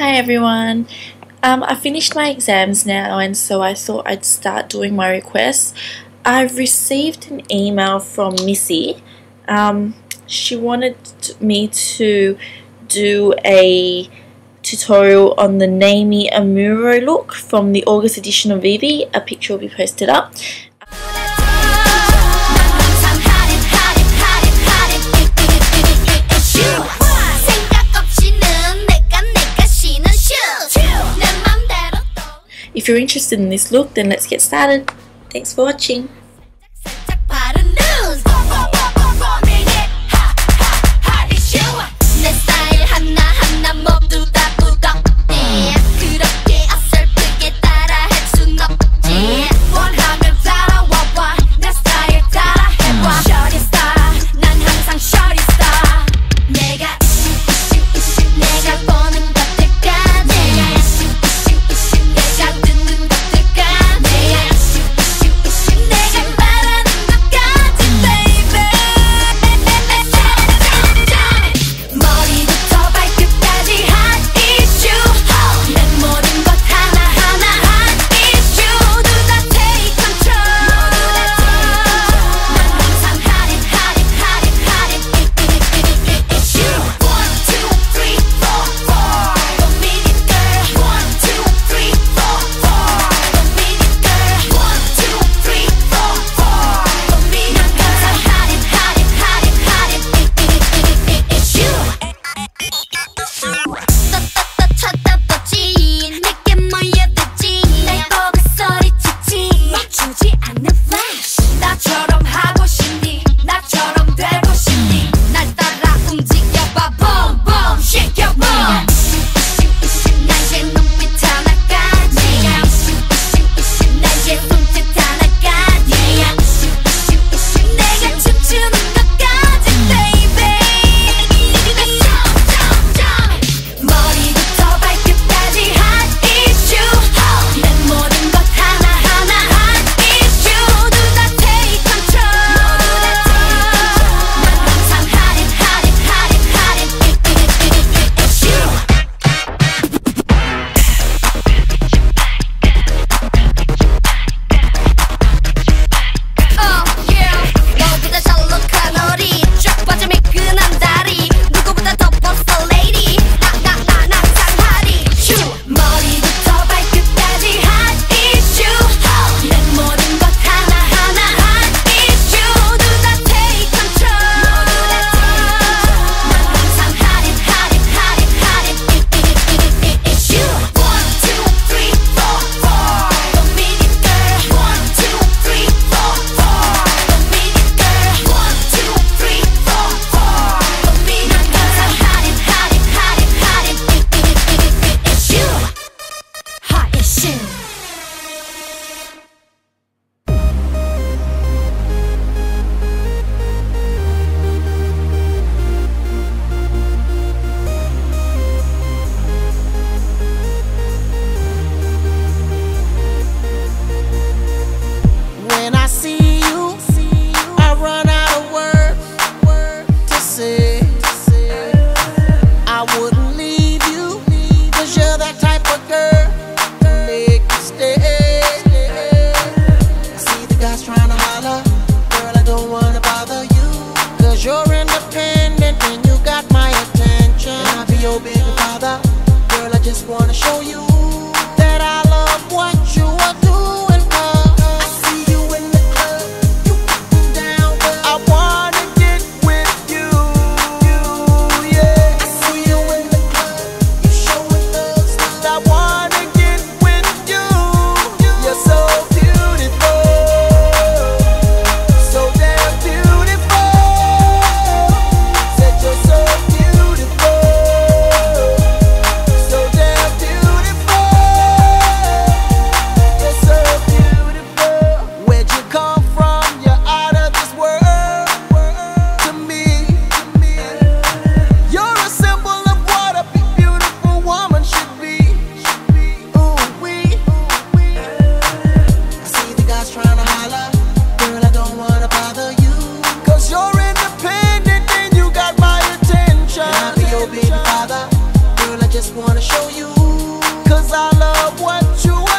Hi everyone. Um, I finished my exams now and so I thought I'd start doing my requests. I've received an email from Missy. Um, she wanted me to do a tutorial on the Namie Amuro look from the August edition of Vivi. A picture will be posted up. You're interested in this look, then let's get started. Thanks for watching. Just wanna show Cause I love what you